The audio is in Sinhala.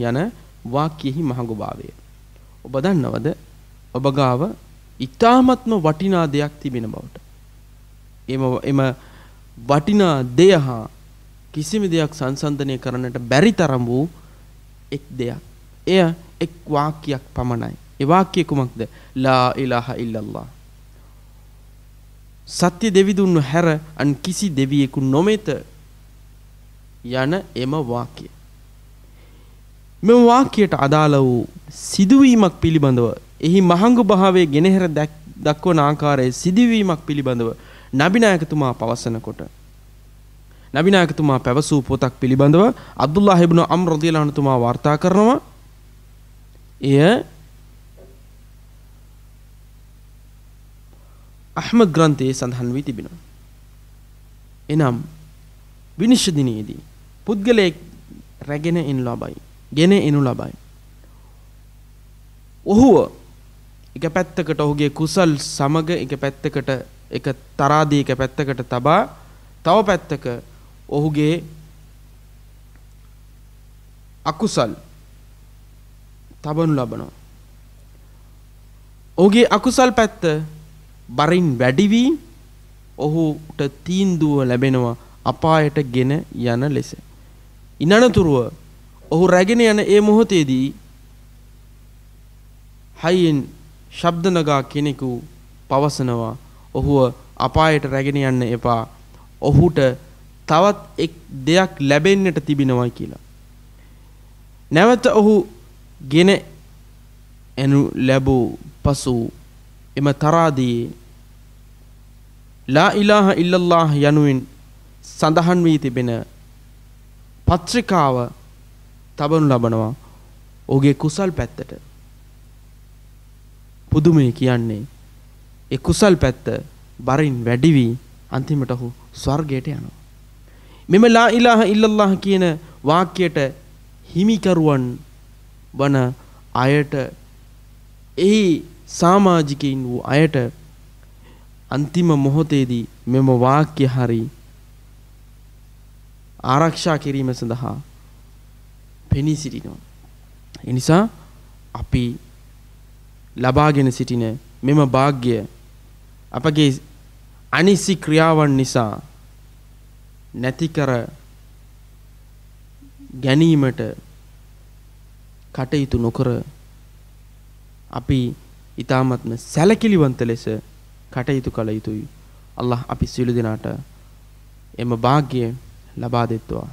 යන වාක්‍යෙහි මහඟුභාවය. ඔබ දන්නවද ඔබ ගාව ඉතාමත්ම වටිනා දෙයක් තිබෙන බවට. එම එම වටිනා දෙය හා කිසිම දෙයක් සංසන්ධනය කරන්නට බැරි තරම් වූ එක් දෙයක්. එය එක් වාක්‍යයක් පමණයි. ඒ වාක්‍යය කුමක්ද? ලා ඉලාහා ඉල්ලල්ලාහ්. සත්‍ය දෙවිදුන්ව හැර අන් කිසි දෙවියෙකු නොමෙත යන එම වාක්‍යය. මෙම වාක්‍යයට අදාළ වූ සිදුවීමක් පිළිබඳව එහි මහඟු භාවයේ ගෙනහැර දක්වන ආකාරයේ සිදුවීමක් පිළිබඳව නබිනායකතුමා පවසනකොට. නබිනායකතුමා පැවසූ පොතක් පිළිබඳව අබ්දුල්ලාහ් ඉබ්නු අම්ර් රදියල්ලාහු අන්හුතුමා වාර්තා කරනවා. එය අහ්මද් ග්‍රන්ථයේ සඳහන් වී තිබෙනවා. එනම් විනිශ්චය දිනයේදී පුද්ගලයෙක් රැගෙන එනු ලබයි. ගෙන එනු ලබයි ඔහුව එක පැත්තකට ඔහුගේ කුසල් සමග එක පැත්තකට එක තරාදී එක පැත්තකට තබා තව පැත්තක ඔහුගේ අකුසල් තබනු ලබනවා. ඔහුගේ අකුසල් පැත්ත බරින් වැඩි වී ඔහුට තීන්දුව ලැබෙනවා අපායට ගෙන යන ලෙස. ඉනනතුරුව ඔහු රැගෙන යන ඒ මොහොතේදී හයියෙන් ශබ්ද නගා කෙනෙකු පවසනවා ඔහුව අපායට රැගෙන යන්න එපා. ඔහුට තවත් එක් දෙයක් ලැබෙන්නට තිබෙනවයි කියලා. නැවත ඔහු ගෙන එනු ලැබූ පසු එම තරාදී ලා ඉලාහ ඉල්ලල්ලාහ යනුවෙන් සඳහන් වී තිබෙන පත්‍රිකාව තබනු ලබනවා ඔහුගේ කුසල් පැත්තට පුදුමය කියන්නේ ඒ කුසල් පැත්ත බරින් වැඩි වී අන්තිමට ඔහු ස්වර්ගයට යනවා. මෙම ලා ඉලාහ ඉල්ලල්ලාහ කියන වාක්‍යයට හිමිකරුවන් වන අයට එහි සමාජිකයින් වූ අයට අන්තිම මොහොතේදී මෙම වාක්‍ය හරි ආරක්ෂා කිරීම සඳහා පෙනී සිටිනවා. එනිසා අපි ලබාගෙන සිටින මෙම භාග්‍ය අපගේ අනිසි ක්‍රියාවන් නිසා නැතිකර ගැනීමට කටයුතු නොකර අපි ඊ타මත්ම සැලකිලිවන්ත ලෙස කටයුතු කළ යුතුයි. අල්ලාහ් අපි සියලු දෙනාට එම වාග්ය ලබා දෙත්වා.